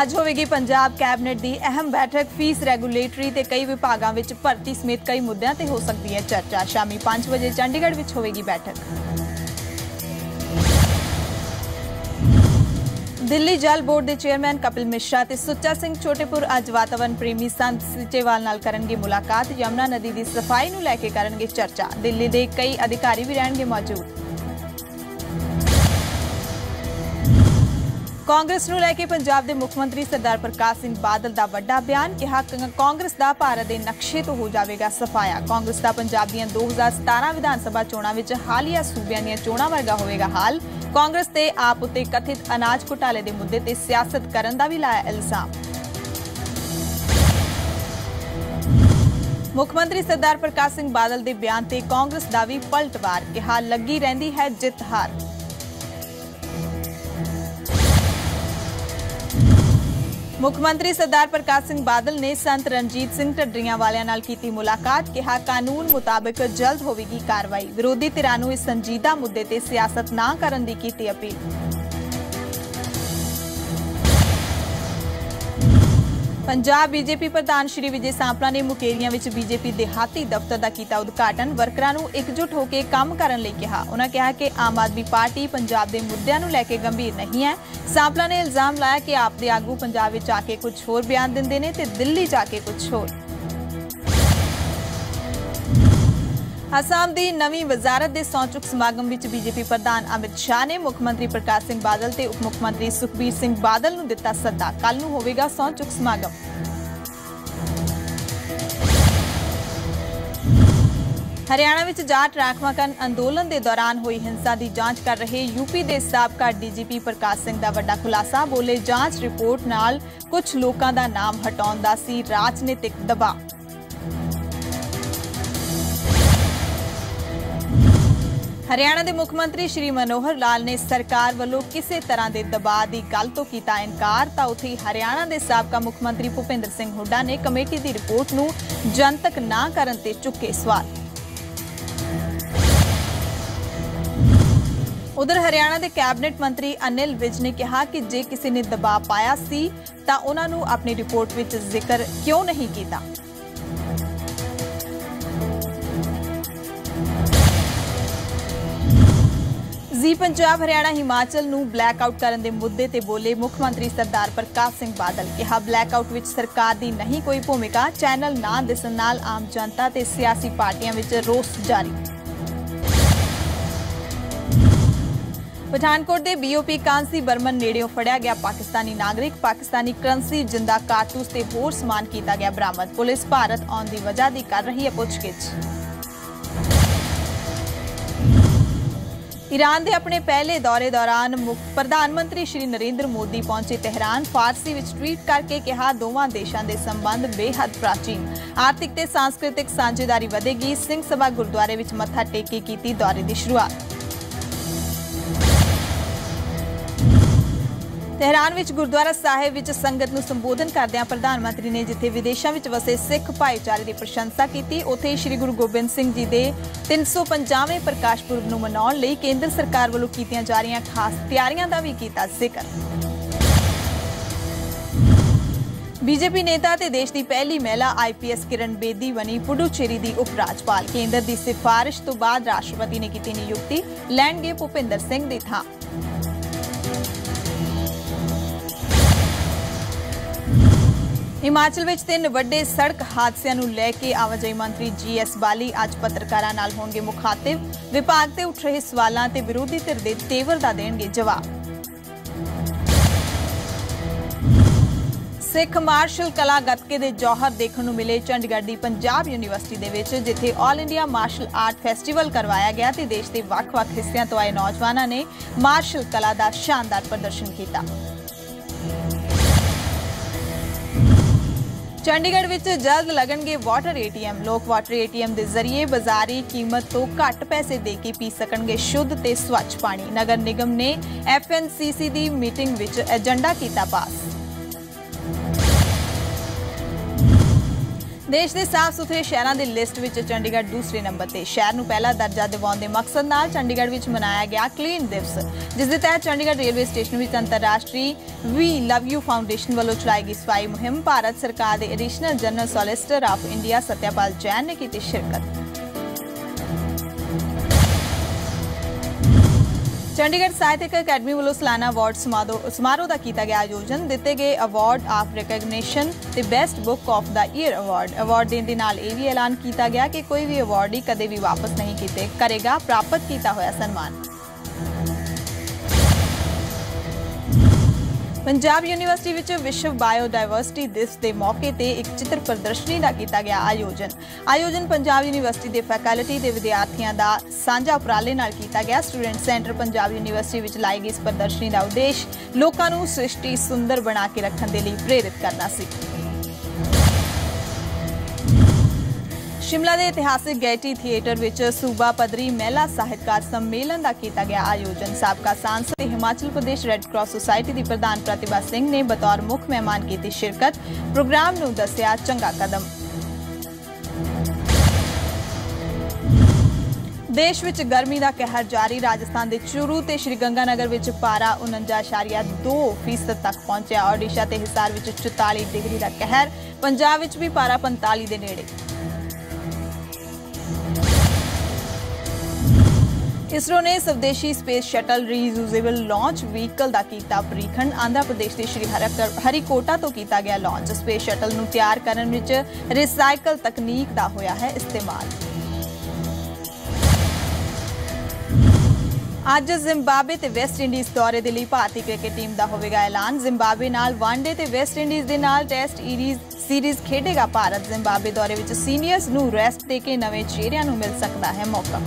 ਅੱਜ ਹੋਵੇਗੀ ਪੰਜਾਬ ਕੈਬਨਿਟ ਦੀ ਅਹਿਮ ਬੈਠਕ। ਫੀਸ ਰੈਗੂਲੇਟਰੀ ਤੇ ਕਈ ਵਿਭਾਗਾਂ ਵਿੱਚ ਭਰਤੀ ਸਮੇਤ ਕਈ ਮੁੱਦਿਆਂ ਤੇ ਹੋ ਸਕਦੀ ਹੈ ਚਰਚਾ। ਸ਼ਾਮੀ 5 ਵਜੇ ਚੰਡੀਗੜ੍ਹ ਵਿੱਚ ਹੋਵੇਗੀ ਬੈਠਕ। ਦਿੱਲੀ ਜਲ ਬੋਰਡ ਦੇ ਚੇਅਰਮੈਨ ਕਪਿਲ ਮਿਸ਼ਰਾ ਤੇ ਸੁੱਚਾ ਸਿੰਘ ਛੋਟੇਪੁਰ ਅੱਜ ਵਾਤਾਵਰਣ ਪ੍ਰੇਮੀ ਸੰਤ ਸਿਚੇਵਾਲ ਨਾਲ ਕਰਨਗੇ ਮੁਲਾਕਾਤ। ਯਮਨਾ ਨਦੀ ਦੀ ਸਫ਼ਾਈ ਨੂੰ ਲੈ ਕੇ ਕਰਨਗੇ ਚਰਚਾ। ਦਿੱਲੀ ਦੇ ਕਈ ਅਧਿਕਾਰੀ ਵੀ ਰਹਿਣਗੇ ਮੌਜੂਦ। ਕਾਂਗਰਸ ਨੂੰ ਲੈ ਕੇ ਪੰਜਾਬ ਦੇ ਮੁੱਖ ਮੰਤਰੀ ਸਰਦਾਰ ਪ੍ਰਕਾਸ਼ ਸਿੰਘ ਬਾਦਲ ਦਾ ਵੱਡਾ ਬਿਆਨ ਕਿਹਾ ਕਾਂਗਰਸ ਦਾ ਭਾਰਤ ਦੇ ਨਕਸ਼ੇ ਤੋਂ ਹੋ ਜਾਵੇਗਾ ਸਫਾਇਆ। ਕਾਂਗਰਸ ਦਾ ਪੰਜਾਬ ਦੀਆਂ 2017 ਵਿਧਾਨ ਸਭਾ ਚੋਣਾਂ ਵਿੱਚ ਹਾਲੀਆ ਸੂਬਿਆਂ ਦੀਆਂ ਚੋਣਾਂ ਵਰਗਾ ਹੋਵੇਗਾ ਹਾਲ। ਕਾਂਗਰਸ ਤੇ ਆਪ ਉਤੇ ਕਥਿਤ ਅਨਾਜ ਘੁਟਾਲੇ ਦੇ ਮੁੱਦੇ ਤੇ ਸਿਆਸਤ ਕਰਨ ਦਾ ਵੀ ਲਾਇਆ ਇਲਜ਼ਾਮ। ਮੁੱਖ ਮੰਤਰੀ ਸਰਦਾਰ ਪ੍ਰਕਾਸ਼ ਸਿੰਘ ਬਾਦਲ ਦੇ ਬਿਆਨ ਤੇ ਕਾਂਗਰਸ ਦਾ ਵੀ ਪਲਟਵਾਰ। ਕਿਹਾ, ਲੱਗੀ ਰਹਿੰਦੀ ਹੈ ਜਿੱਤ ਹਾਰ। ਮੁੱਖ ਮੰਤਰੀ ਸਰਦਾਰ ਪ੍ਰਕਾਸ਼ ਸਿੰਘ ਬਾਦਲ ਨੇ ਸੰਤ ਰਣਜੀਤ ਸਿੰਘ ਢੱਡਰੀਆਂ ਵਾਲਿਆਂ ਨਾਲ ਕੀਤੀ ਮੁਲਾਕਾਤ, ਕਿਹਾ ਕਾਨੂੰਨ ਮੁਤਾਬਕ ਜਲਦ ਹੋਵੇਗੀ ਕਾਰਵਾਈ। ਵਿਰੋਧੀ ਧਿਰਾਂ ਨੂੰ ਇਸ ਸੰਜੀਦਾ ਮੁੱਦੇ ਤੇ ਸਿਆਸਤ ਨਾ ਕਰਨ ਦੀ ਕੀਤੀ ਅਪੀਲ। ਪੰਜਾਬ ਬੀਜੇਪੀ ਪ੍ਰਧਾਨ ਸ਼੍ਰੀ ਵਿਜੇ ਸਾਂਪਲਾ ਨੇ ਮੁਕੇਰੀਆਂ ਵਿੱਚ ਬੀਜੇਪੀ ਦੇਹਾਤੀ ਦਫ਼ਤਰ ਦਾ ਕੀਤਾ ਉਦਘਾਟਨ। ਵਰਕਰਾਂ ਨੂੰ ਇਕਜੁੱਟ ਹੋ ਕੇ ਕੰਮ ਕਰਨ ਲਈ ਕਿਹਾ। ਉਹਨਾਂ ਕਿਹਾ ਕਿ ਆਮ ਆਦਮੀ ਪਾਰਟੀ ਪੰਜਾਬ ਦੇ ਮੁੱਦਿਆਂ ਨੂੰ ਲੈ ਕੇ ਗੰਭੀਰ ਨਹੀਂ ਹੈ। ਸਾਂਪਲਾ ਨੇ ਇਲਜ਼ਾਮ ਲਾਇਆ ਕਿ ਆਪ ਦੇ ਆਗੂ ਪੰਜਾਬ ਵਿੱਚ ਆ ਕੇ ਕੁਝ ਹੋਰ ਬਿਆਨ ਦਿੰਦੇ ਨੇ ਤੇ ਦਿੱਲੀ ਜਾ ਕੇ ਕੁਝ ਹੋਰ। ਅਸਾਮ ਦੀ ਨਵੀਂ ਵਜ਼ਾਰਤ ਦੇ ਸੌਚੁਕ ਸਮਾਗਮ ਵਿੱਚ ਬੀਜੇਪੀ ਪ੍ਰਧਾਨ ਅਮਿਤ ਸ਼ਾਹ ਨੇ ਮੁੱਖ ਮੰਤਰੀ ਪ੍ਰਕਾਸ਼ ਸਿੰਘ ਬਾਦਲ ਤੇ ਉਪ ਮੁੱਖ ਮੰਤਰੀ ਸੁਖਬੀਰ ਸਿੰਘ ਬਾਦਲ ਨੂੰ ਦਿੱਤਾ ਸੱਦਾ। ਕੱਲ ਨੂੰ ਹੋਵੇਗਾ ਸੌਚੁਕ ਸਮਾਗਮ। ਹਰਿਆਣਾ ਵਿੱਚ ਜਾਟ ਰਾਖਵਾਂਕਰਨ ਅੰਦੋਲਨ ਦੇ ਦੌਰਾਨ ਹੋਈ ਹਿੰਸਾ ਦੀ ਜਾਂਚ ਕਰ ਰਹੇ ਯੂਪੀ ਦੇ ਸਾਬਕਾ ਡੀਜੀਪੀ ਪ੍ਰਕਾਸ਼ ਸਿੰਘ ਦਾ ਵੱਡਾ ਖੁਲਾਸਾ, ਬੋਲੇ ਜਾਂਚ ਰਿਪੋਰਟ ਨਾਲ ਕੁਝ ਲੋਕਾਂ ਦਾ ਨਾਮ ਹਟਾਉਣ ਦਾ ਸੀ ਰਾਜਨੀਤਿਕ ਦਬਾਅ। ਹਰਿਆਣਾ ਦੇ ਮੁੱਖ ਮੰਤਰੀ ਸ਼੍ਰੀ ਮਨੋਹਰ ਲਾਲ ਨੇ ਸਰਕਾਰ ਵੱਲੋਂ ਕਿਸੇ ਤਰ੍ਹਾਂ ਦੇ ਦਬਾਅ ਦੀ ਗੱਲ ਤੋਂ ਕੀਤਾ ਇਨਕਾਰ, ਤਾਂ ਉਥੇ ਹਰਿਆਣਾ ਦੇ ਸਾਬਕਾ ਮੁੱਖ ਮੰਤਰੀ ਭੁਪਿੰਦਰ ਸਿੰਘ ਹੁੱਡਾ ਨੇ ਕਮੇਟੀ ਦੀ ਰਿਪੋਰਟ ਨੂੰ ਜਨਤਕ ਨਾ ਕਰਨ ਤੇ ਚੁੱਕੇ ਸਵਾਲ। ਉਧਰ ਹਰਿਆਣਾ ਦੇ ਕੈਬਨਿਟ ਮੰਤਰੀ ਅਨਿਲ ਵਿਜ ਨੇ ਕਿਹਾ ਕਿ ਜੇ ਕਿਸੇ ਨੇ ਦਬਾਅ ਪਾਇਆ ਸੀ, ਤਾਂ ਉਹਨਾਂ ਨੂੰ ਆਪਣੀ ਰਿਪੋਰਟ ਵਿੱਚ ਜ਼ਿਕਰ ਕਿਉਂ ਨਹੀਂ ਕੀਤਾ? ਜੀ ਪੰਜਾਬ, ਹਰਿਆਣਾ, ਹਿਮਾਚਲ ਨੂੰ ਬਲੈਕਆਊਟ ਕਰਨ ਦੇ ਮੁੱਦੇ ਤੇ ਬੋਲੇ ਮੁੱਖ ਮੰਤਰੀ ਸਰਦਾਰ ਪ੍ਰਕਾਸ਼ ਸਿੰਘ ਬਾਦਲ। ਕਿਹਾ ਬਲੈਕਆਊਟ ਵਿੱਚ ਸਰਕਾਰ ਦੀ ਨਹੀਂ ਕੋਈ ਭੂਮਿਕਾ, ਚੈਨਲ ਨਾ ਦਿਸਣ ਨਾਲ ਆਮ ਜਨਤਾ ਤੇ ਸਿਆਸੀ ਪਾਰਟੀਆਂ ਵਿੱਚ ਰੋਸ ਜਾਰੀ। ਪਠਾਨਕੋਟ ਦੇ ਬੀਓਪੀ ਕਾਂਸੀ ਬਰਮਨ ਨੇੜਿਓਂ ਫੜਿਆ ਗਿਆ ਪਾਕਿਸਤਾਨੀ ਨਾਗਰਿਕ। ਪਾਕਿਸਤਾਨੀ ਕਰੰਸੀ, ਜਿੰਦਾ ਕਾਰਤੂਸ ਤੇ ਹੋਰ ਸਮਾਨ ਕੀਤਾ ਗਿਆ ਬਰਾਮਦ। ਪੁਲਿਸ ਭਾਰਤ ਆਉਣ ਦੀ ਵਜ੍ਹਾ ਦੀ ਕਰ ਰਹੀ ਹੈ ਪੁੱਛਗਿੱਛ। ਈਰਾਨ ਦੇ ਆਪਣੇ ਪਹਿਲੇ ਦੌਰੇ ਦੌਰਾਨ ਮੁੱਖ ਪ੍ਰਧਾਨ ਮੰਤਰੀ ਸ਼੍ਰੀ ਨਰਿੰਦਰ ਮੋਦੀ ਪਹੁੰਚੇ ਤਹਿਰਾਨ, ਫਾਰਸੀ ਵਿੱਚ ਟਵੀਟ ਕਰਕੇ ਕਿਹਾ, ਦੋਵਾਂ ਦੇਸ਼ਾਂ ਦੇ ਸੰਬੰਧ ਬੇਹੱਦ ਪ੍ਰਾਚੀਨ। ਆਰਥਿਕ ਤੇ ਸਾਂਸਕ੍ਰਿਤਿਕ ਸਾਂਝੇਦਾਰੀ ਵਧੇਗੀ। ਸਿੰਘ ਸਭਾ ਗੁਰਦੁਆਰੇ ਵਿੱਚ ਮੱਥਾ ਟੇਕ ਕੇ ਕੀਤੀ ਦੌਰੇ ਦੀ ਸ਼ੁਰੂਆਤ। ਤਹਿਰਾਨ ਵਿੱਚ ਗੁਰਦੁਆਰਾ ਸਾਹਿਬ ਵਿੱਚ ਸੰਗਤ ਨੂੰ ਸੰਬੋਧਨ ਕਰਦਿਆਂ ਪ੍ਰਧਾਨ ਮੰਤਰੀ ਨੇ ਜਿੱਥੇ ਵਿਦੇਸ਼ਾਂ ਵਿੱਚ ਵਸੇ ਸਿੱਖ ਭਾਈਚਾਰੇ ਦੀ ਪ੍ਰਸ਼ੰਸਾ ਕੀਤੀ, ਉੱਥੇ ਸ੍ਰੀ ਗੁਰੂ ਗੋਬਿੰਦ ਸਿੰਘ ਜੀ ਦੇ 350ਵੇਂ ਪ੍ਰਕਾਸ਼ ਪੁਰਬ ਨੂੰ ਮਨਾਉਣ ਲਈ ਕੇਂਦਰ ਸਰਕਾਰ ਵੱਲੋਂ ਕੀਤੀਆਂ ਜਾ ਰਹੀਆਂ ਖਾਸ ਤਿਆਰੀਆਂ ਦਾ ਵੀ ਕੀਤਾ ਜ਼ਿਕਰ। ਬੀਜੇਪੀ ਨੇਤਾ ਤੇ ਦੇਸ਼ ਦੀ ਪਹਿਲੀ ਮਹਿਲਾ ਆਈਪੀਐਸ ਕਿਰਨ ਬੇਦੀ ਬਣੀ ਪੁਡੂਚੇਰੀ ਦੀ ਉਪ ਰਾਜਪਾਲ ਕੇਂਦਰ ਦੀ ਸਿਫਾਰਿਸ਼ ਤੋਂ ਬਾਅਦ ਰਾਸ਼ਟਰਪਤੀ ਨੇ ਕੀਤੀ ਨਿਯੁਕਤੀ, ਲੈਣਗੇ ਭੁਪਿੰਦਰ ਸਿੰਘ ਦੀ ਥਾਂ। ਹਿਮਾਚਲ ਵਿੱਚ ਤਿੰਨ ਵੱਡੇ ਸੜਕ ਹਾਦਸਿਆਂ ਨੂੰ ਲੈ ਕੇ ਆਵਾਜਾਈ ਮੰਤਰੀ ਜੀਐਸ ਬਾਲੀ ਅੱਜ ਪੱਤਰਕਾਰਾਂ ਨਾਲ ਹੋਣਗੇ ਮੁਖਾਤਿਬ। ਵਿਭਾਗ ਤੇ ਉੱਠ ਰਹੇ ਸਵਾਲਾਂ ਤੇ ਵਿਰੋਧੀ ਧਿਰ ਦੇ ਤੇਵਰ ਦਾ ਦੇਣਗੇ ਜਵਾਬ। ਸਿੱਖ ਮਾਰਸ਼ਲ ਕਲਾ ਗੱਤਕੇ ਦੇ ਜੌਹਰ ਦੇਖਣ ਨੂੰ ਮਿਲੇ ਚੰਡੀਗੜ੍ਹ ਦੀ ਪੰਜਾਬ ਯੂਨੀਵਰਸਿਟੀ ਦੇ ਵਿੱਚ, ਜਿੱਥੇ all India martial art festival ਕਰਵਾਇਆ ਗਿਆ ਤੇ ਦੇਸ਼ ਦੇ ਵੱਖ-ਵੱਖ ਹਿੱਸਿਆਂ ਤੋਂ ਆਏ ਨੌਜਵਾਨਾਂ ਨੇ ਮਾਰਸ਼ਲ ਕਲਾ ਦਾ ਸ਼ਾਨਦਾਰ ਪ੍ਰਦਰਸ਼ਨ ਕੀਤਾ। ਚੰਡੀਗੜ੍ਹ ਵਿੱਚ ਜਲਦ ਲੱਗਣਗੇ ਵਾਟਰ ਏਟੀਐਮ। ਲੋਕ ਵਾਟਰ ਏਟੀਐਮ ਦੇ ਜ਼ਰੀਏ ਬਾਜ਼ਾਰੀ ਕੀਮਤ ਤੋਂ ਘੱਟ ਪੈਸੇ ਦੇ ਕੇ ਪੀ ਸਕਣਗੇ ਸ਼ੁੱਧ ਤੇ ਸਵੱਛ ਪਾਣੀ। ਨਗਰ ਨਿਗਮ ਨੇ ਐਫਐਨਸੀਸੀ ਦੀ ਮੀਟਿੰਗ ਵਿੱਚ ਏਜੰਡਾ ਕੀਤਾ ਪਾਸ। ਦੇਸ਼ ਦੇ ਸਾਫ਼ ਸੁਥਰੇ ਸ਼ਹਿਰਾਂ ਦੀ ਲਿਸਟ ਵਿੱਚ ਚੰਡੀਗੜ੍ਹ ਦੂਸਰੇ ਨੰਬਰ ਤੇ। ਸ਼ਹਿਰ ਨੂੰ ਪਹਿਲਾ ਦਰਜਾ ਦਿਵਾਉਣ ਦੇ ਮਕਸਦ ਨਾਲ ਚੰਡੀਗੜ੍ਹ ਵਿੱਚ ਮਨਾਇਆ ਗਿਆ ਕਲੀਨ ਦਿਵਸ, ਜਿਸ ਦੇ ਤਹਿਤ ਚੰਡੀਗੜ੍ਹ ਰੇਲਵੇ ਸਟੇਸ਼ਨ ਵਿੱਚ ਅੰਤਰਰਾਸ਼ਟਰੀ ਵੀ ਲਵ ਯੂ ਫਾਊਂਡੇਸ਼ਨ ਵੱਲੋਂ ਚਲਾਈ ਗਈ ਸਫ਼ਾਈ ਮੁਹਿੰਮ, ਭਾਰਤ ਸਰਕਾਰ ਦੇ additional general solicitor of India Satyapal Jain ਨੇ ਕੀਤੀ ਸ਼ਿਰਕਤ। ਚੰਡੀਗੜ੍ਹ ਸਾਹਿਤਕ ਅਕੈਡਮੀ ਵੱਲੋਂ ਸਾਲਾਨਾ ਅਵਾਰਡ ਸਮਾਰੋਹ ਦਾ ਕੀਤਾ ਗਿਆ ਆਯੋਜਨ, ਦਿੱਤੇ ਗਏ ਅਵਾਰਡ ਆਫ ਰੈਕਗਨੀਸ਼ਨ ਤੇ best book of the year award award ਦੇਣ ਦੇ ਨਾਲ ਇਹ ਵੀ ਐਲਾਨ ਕੀਤਾ ਗਿਆ ਕਿ ਕੋਈ ਵੀ ਅਵਾਰਡੀ ਕਦੇ ਵੀ ਵਾਪਸ ਨਹੀਂ ਕੀਤੇ, ਕਰੇਗਾ, ਪ੍ਰਾਪਤ ਕੀਤਾ ਹੋਇਆ ਸਨਮਾਨ। ਪੰਜਾਬ ਯੂਨੀਵਰਸਿਟੀ ਵਿੱਚ ਵਿਸ਼ਵ ਬਾਇਓਡਾਇਵਰਸਿਟੀ ਦਿਵਸ ਦੇ ਮੌਕੇ ਤੇ ਇੱਕ ਚਿੱਤਰ ਪ੍ਰਦਰਸ਼ਨੀ ਦਾ ਕੀਤਾ ਗਿਆ ਆਯੋਜਨ। ਆਯੋਜਨ ਪੰਜਾਬ ਯੂਨੀਵਰਸਿਟੀ ਦੇ ਫੈਕਲਟੀ ਦੇ ਵਿਦਿਆਰਥੀਆਂ ਦਾ ਸਾਂਝਾ ਉਪਰਾਲੇ ਨਾਲ ਕੀਤਾ ਗਿਆ। ਸਟੂਡੈਂਟ ਸੈਂਟਰ ਪੰਜਾਬ ਯੂਨੀਵਰਸਿਟੀ ਵਿੱਚ ਲਾਈ ਗਈ ਇਸ ਪ੍ਰਦਰਸ਼ਨੀ ਦਾ ਉਦੇਸ਼ ਲੋਕਾਂ ਨੂੰ ਸ੍ਰਿਸ਼ਟੀ ਸੁੰਦਰ ਬਣਾ ਕੇ ਰੱਖਣ ਦੇ ਲਈ ਪ੍ਰੇਰਿਤ ਕਰਨਾ ਸੀ। ਸ਼ਿਮਲਾ ਦੇ ਇਤਿਹਾਸਿਕ ਗੈਟੀ ਥੀਏਟਰ ਵਿੱਚ ਸੂਬਾ ਪੱਧਰੀ ਮਹਿਲਾ ਸਾਹਿਤਕਾਰ ਸੰਮੇਲਨ ਦਾ ਕੀਤਾ ਗਿਆ ਆਯੋਜਨ। ਸਾਬਕਾ ਸਾਂਸਦ ਤੇ Himachal Pradesh red cross society ਦੀ ਪ੍ਰਧਾਨ ਪ੍ਰਤਿਭਾ ਸਿੰਘ ਨੇ ਬਤੌਰ ਮੁੱਖ ਮਹਿਮਾਨ ਕੀਤੀ ਸ਼ਿਰਕਤ। ਪ੍ਰੋਗਰਾਮ ਨੂੰ ਦੱਸਿਆ ਚੰਗਾ ਕਦਮ। ਦੇਸ਼ ਵਿੱਚ ਗਰਮੀ ਦਾ ਕਹਿਰ ਜਾਰੀ। ਰਾਜਸਥਾਨ ਦੇ ਚੁਰੂ ਤੇ ਸ਼੍ਰੀ ਗੰਗਾਨਗਰ ਵਿੱਚ ਪਾਰਾ 49.2% ਤੱਕ ਪਹੁੰਚਿਆ। ਓਡੀਸ਼ਾ ਤੇ ਹਿਸਾਰ ਵਿੱਚ 44 ਡਿਗਰੀ ਦਾ ਕਹਿਰ। ਪੰਜਾਬ ਵਿੱਚ ਵੀ ਪਾਰਾ 45 ਦੇ ਨੇੜੇ। ਇਸਰੋ ਨੇ ਸਵਦੇਸ਼ੀ space shuttle reusable launch vehicle ਦਾ ਕੀਤਾ ਪਰੀਖਣ। ਆਂਧਰਾ ਪ੍ਰਦੇਸ਼ ਦੇ ਸ਼੍ਰੀ ਹਰੀਕੋਟਾ ਤੋਂ ਕੀਤਾ ਗਿਆ ਲਾਂਚ। ਸਪੇਸ ਸ਼ਟਲ ਨੂੰ ਤਿਆਰ ਕਰਨ ਵਿੱਚ ਰੀਸਾਈਕਲ ਤਕਨੀਕ ਦਾ ਹੋਇਆ ਹੈ ਇਸਤੇਮਾਲ। ਅੱਜ ਜ਼ਿੰਬਾਬਵੇ ਤੇ ਵੈਸਟ ਇੰਡੀਜ਼ ਦੌਰੇ ਦੇ ਲਈ ਭਾਰਤੀ ਕ੍ਰਿਕਟ ਟੀਮ ਦਾ ਹੋਵੇਗਾ ਐਲਾਨ। ਜ਼ਿੰਬਾਬਵੇ ਨਾਲ ਵਨਡੇ ਤੇ ਵੈਸਟ ਇੰਡੀਜ਼ ਦੇ ਨਾਲ ਟੈਸਟ ਸੀਰੀਜ਼ ਖੇਡੇਗਾ ਭਾਰਤ। ਜ਼ਿੰਬਾਬਵੇ ਦੌਰੇ ਵਿੱਚ ਸੀਨੀਅਰਸ ਨੂੰ ਰੈਸਟ ਦੇ ਕੇ ਨਵੇਂ ਚਿਹਰਿਆਂ ਨੂੰ ਮਿਲ ਸਕਦਾ ਹੈ ਮੌਕਾ।